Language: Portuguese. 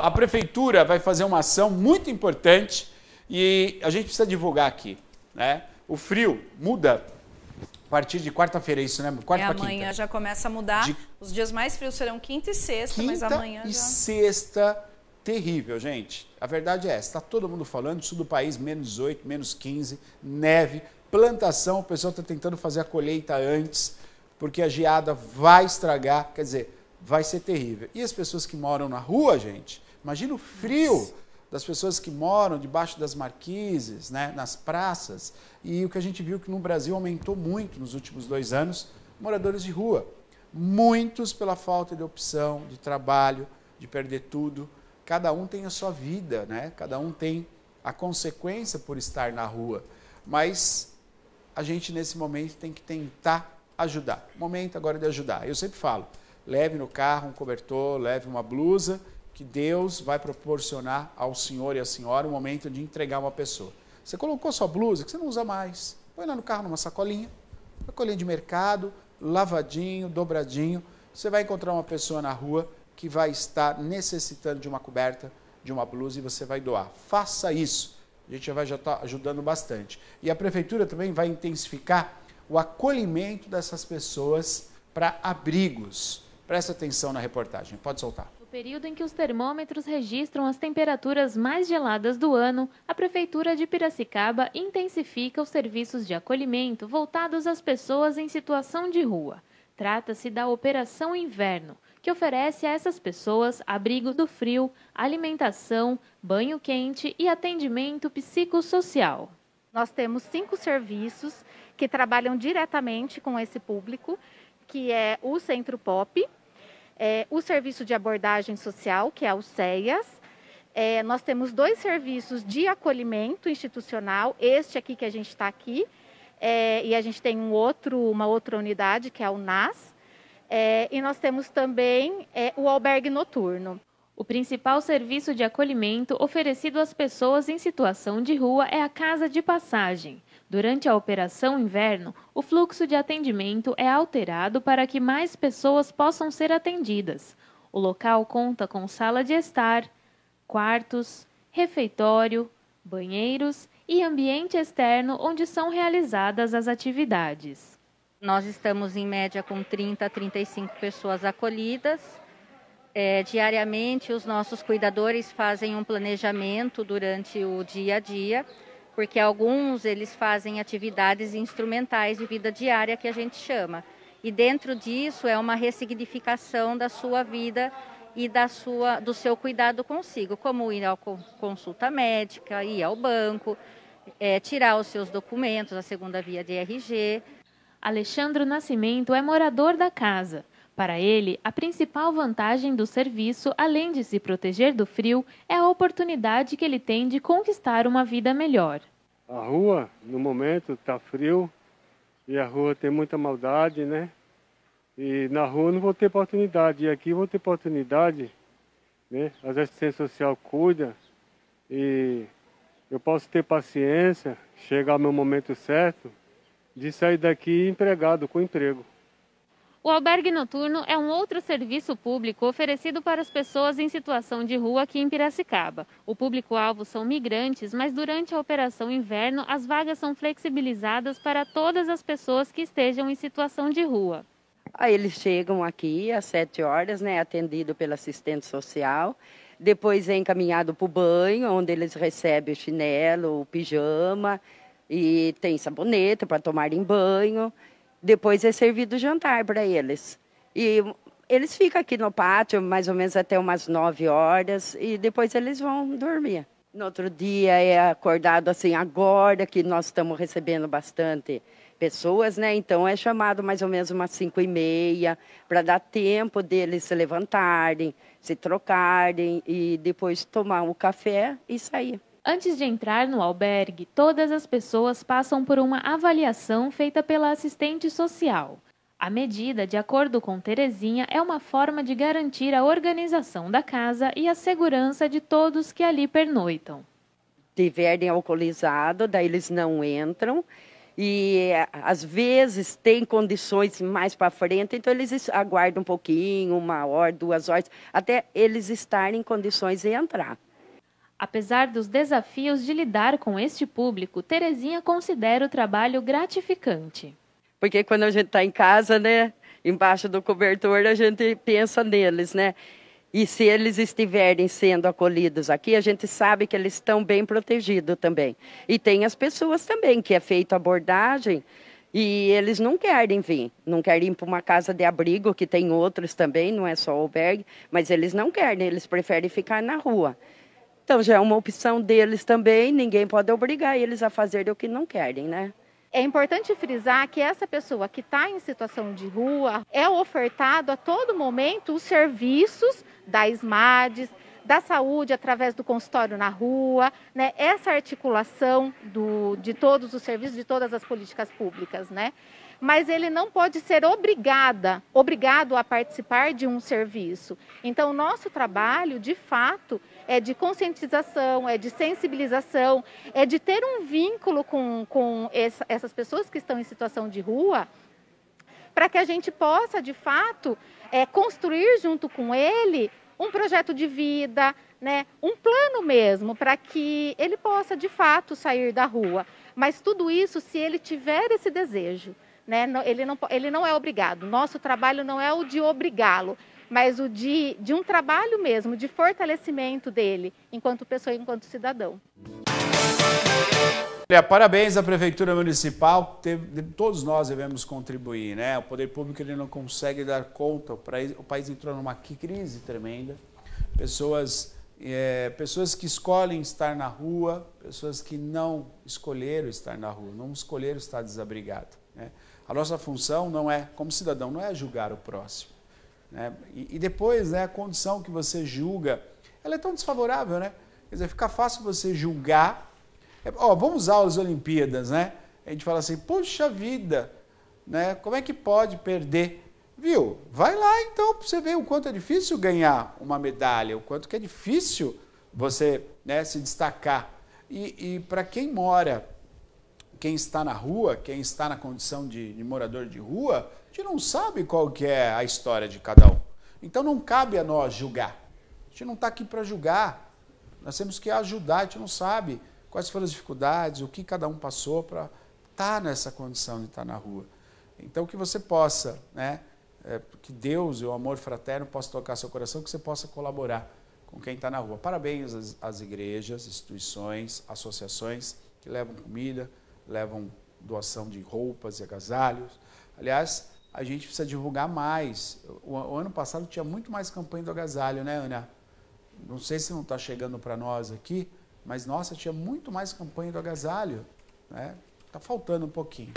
A prefeitura vai fazer uma ação muito importante e a gente precisa divulgar aqui. Né? O frio muda a partir de quarta-feira, é isso, né? Quarta é, amanhã quinta. já começa a mudar. De... Os dias mais frios serão quinta e sexta, quinta mas amanhã e já... sexta, terrível, gente. A verdade é essa, está todo mundo falando, sul do país, menos 18, menos 15, neve, plantação, o pessoal está tentando fazer a colheita antes, porque a geada vai estragar, quer dizer, vai ser terrível. E as pessoas que moram na rua, gente, Imagina o frio Nossa. das pessoas que moram debaixo das marquises, né, nas praças. E o que a gente viu que no Brasil aumentou muito nos últimos dois anos, moradores de rua. Muitos pela falta de opção, de trabalho, de perder tudo. Cada um tem a sua vida, né? cada um tem a consequência por estar na rua. Mas a gente, nesse momento, tem que tentar ajudar. Momento agora de ajudar. Eu sempre falo, leve no carro um cobertor, leve uma blusa que Deus vai proporcionar ao senhor e à senhora o momento de entregar uma pessoa. Você colocou sua blusa que você não usa mais, põe lá no carro numa sacolinha, sacolinha de mercado, lavadinho, dobradinho. Você vai encontrar uma pessoa na rua que vai estar necessitando de uma coberta, de uma blusa e você vai doar. Faça isso. A gente já vai já tá ajudando bastante. E a prefeitura também vai intensificar o acolhimento dessas pessoas para abrigos. Presta atenção na reportagem. Pode soltar período em que os termômetros registram as temperaturas mais geladas do ano, a Prefeitura de Piracicaba intensifica os serviços de acolhimento voltados às pessoas em situação de rua. Trata-se da Operação Inverno, que oferece a essas pessoas abrigo do frio, alimentação, banho quente e atendimento psicossocial. Nós temos cinco serviços que trabalham diretamente com esse público, que é o Centro Pop, é, o serviço de abordagem social, que é o CEAS. É, nós temos dois serviços de acolhimento institucional, este aqui que a gente está aqui, é, e a gente tem um outro, uma outra unidade, que é o NAS. É, e nós temos também é, o albergue noturno. O principal serviço de acolhimento oferecido às pessoas em situação de rua é a casa de passagem. Durante a Operação Inverno, o fluxo de atendimento é alterado para que mais pessoas possam ser atendidas. O local conta com sala de estar, quartos, refeitório, banheiros e ambiente externo onde são realizadas as atividades. Nós estamos em média com 30 a 35 pessoas acolhidas. É, diariamente, os nossos cuidadores fazem um planejamento durante o dia a dia porque alguns eles fazem atividades instrumentais de vida diária que a gente chama. E dentro disso é uma ressignificação da sua vida e da sua, do seu cuidado consigo, como ir à consulta médica, ir ao banco, é, tirar os seus documentos, a segunda via de RG. Alexandre Nascimento é morador da casa. Para ele, a principal vantagem do serviço, além de se proteger do frio, é a oportunidade que ele tem de conquistar uma vida melhor. A rua, no momento, está frio e a rua tem muita maldade, né? E na rua não vou ter oportunidade, e aqui vou ter oportunidade, né? A assistência social cuida e eu posso ter paciência, chegar no momento certo, de sair daqui empregado, com emprego. O albergue noturno é um outro serviço público oferecido para as pessoas em situação de rua aqui em Piracicaba. O público-alvo são migrantes, mas durante a operação inverno, as vagas são flexibilizadas para todas as pessoas que estejam em situação de rua. Aí eles chegam aqui às sete horas, né, atendido pelo assistente social. Depois é encaminhado para o banho, onde eles recebem o chinelo, o pijama e tem sabonete para tomarem banho. Depois é servido jantar para eles. E eles ficam aqui no pátio mais ou menos até umas nove horas e depois eles vão dormir. No outro dia é acordado assim, agora que nós estamos recebendo bastante pessoas, né? Então é chamado mais ou menos umas cinco e meia para dar tempo deles se levantarem, se trocarem e depois tomar um café e sair. Antes de entrar no albergue, todas as pessoas passam por uma avaliação feita pela assistente social. A medida, de acordo com Terezinha, é uma forma de garantir a organização da casa e a segurança de todos que ali pernoitam. Tiverem alcoolizado, daí eles não entram. e às vezes tem condições mais para frente, então eles aguardam um pouquinho, uma hora, duas horas, até eles estarem em condições de entrar. Apesar dos desafios de lidar com este público, Terezinha considera o trabalho gratificante. Porque quando a gente está em casa, né, embaixo do cobertor, a gente pensa neles, né? E se eles estiverem sendo acolhidos aqui, a gente sabe que eles estão bem protegidos também. E tem as pessoas também que é feita abordagem e eles não querem vir, não querem ir para uma casa de abrigo, que tem outros também, não é só albergue, mas eles não querem, eles preferem ficar na rua. Então já é uma opção deles também, ninguém pode obrigar eles a fazer o que não querem, né? É importante frisar que essa pessoa que está em situação de rua é ofertado a todo momento os serviços da SMADES, da saúde através do consultório na rua, né? essa articulação do, de todos os serviços, de todas as políticas públicas. Né? Mas ele não pode ser obrigada, obrigado a participar de um serviço. Então, o nosso trabalho, de fato, é de conscientização, é de sensibilização, é de ter um vínculo com, com essa, essas pessoas que estão em situação de rua, para que a gente possa, de fato, é, construir junto com ele um projeto de vida, né, um plano mesmo, para que ele possa, de fato, sair da rua. Mas tudo isso se ele tiver esse desejo. Né? Ele, não, ele não é obrigado. Nosso trabalho não é o de obrigá-lo, mas o de, de um trabalho mesmo, de fortalecimento dele, enquanto pessoa e enquanto cidadão. Olha, parabéns à Prefeitura Municipal, todos nós devemos contribuir, né? O poder público ele não consegue dar conta, o país entrou numa crise tremenda, pessoas, é, pessoas que escolhem estar na rua, pessoas que não escolheram estar na rua, não escolheram estar desabrigado. Né? A nossa função não é, como cidadão, não é julgar o próximo, né? E, e, depois, né, a condição que você julga, ela é tão desfavorável, né? Quer dizer, fica fácil você julgar. É, ó, vamos usar as Olimpíadas, né? A gente fala assim, poxa vida, né? Como é que pode perder? Viu? Vai lá então para você ver o quanto é difícil ganhar uma medalha, o quanto que é difícil você né, se destacar. E, e para quem mora, quem está na rua, quem está na condição de, de morador de rua, a gente não sabe qual que é a história de cada um. Então não cabe a nós julgar. A gente não está aqui para julgar. Nós temos que ajudar, a gente não sabe quais foram as dificuldades, o que cada um passou para estar tá nessa condição de estar tá na rua. Então que você possa, né, é, que Deus e o amor fraterno possa tocar seu coração, que você possa colaborar com quem está na rua. Parabéns às, às igrejas, instituições, associações que levam comida, levam doação de roupas e agasalhos. Aliás, a gente precisa divulgar mais. O, o, ano passado tinha muito mais campanha do agasalho, né, Ana? Não sei se não está chegando para nós aqui, mas nossa, tinha muito mais campanha do agasalho. Né? Está faltando um pouquinho.